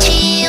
cheese.